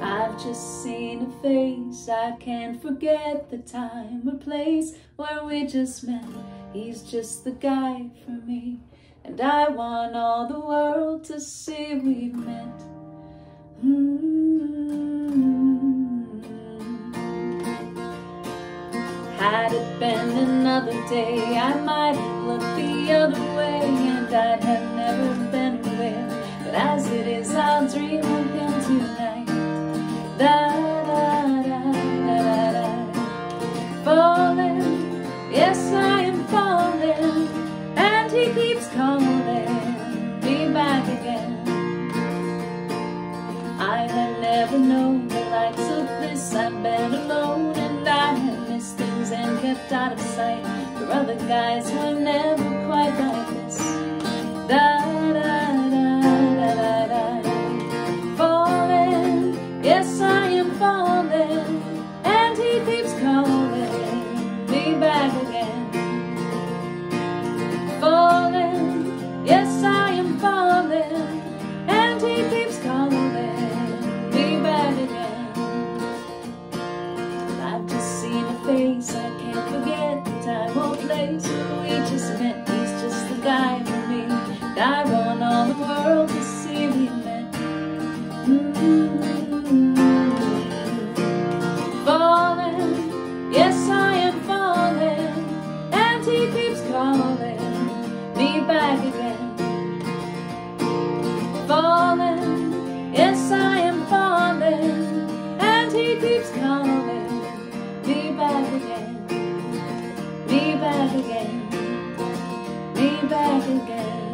I've just seen a face, I can't forget the time or place where we just met. He's just the guy for me, and I want all the world to see we've met. Mm -hmm. Had it been another day, I might have looked the other way, and I'd have never Falling, yes I am falling, and he keeps calling me back again. I have never known the likes of this. I've been alone and I have missed things and kept out of sight. For other guys were never quite like this. Da met. He's just the guy for me. And I want all the world to see we met. Mm-hmm. Falling, yes I am falling, and he keeps calling me back again. Falling, yes I am falling, and he keeps calling me back again, me back again, back again.